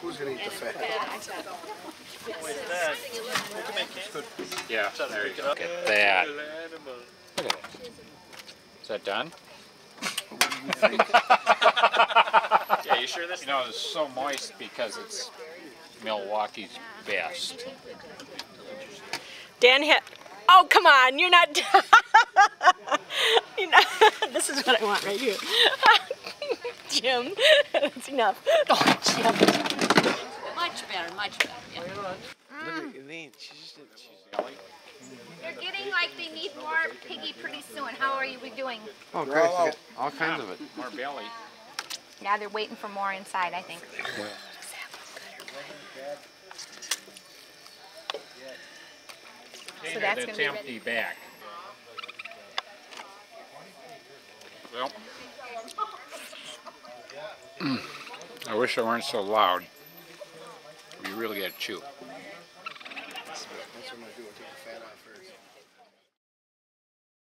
Who's gonna eat the fat? Yeah, there you go. Look at that. Look at it. Is that done? Yeah, you sure this? You know, it's so moist because it's Milwaukee's best. Dan hit. Oh, come on. You're not. you know, this is what I want right here. Jim. That's enough. Oh, Jim. Much better, much better. Yeah. Look at Elaine, she's she's They're getting like they need more piggy pretty soon. How are you we doing? Oh, great, they got all kinds of it. More belly. Yeah, they're waiting for more inside, I think. So that's gonna be empty back. Well, I wish I weren't so loud. You really got to chew.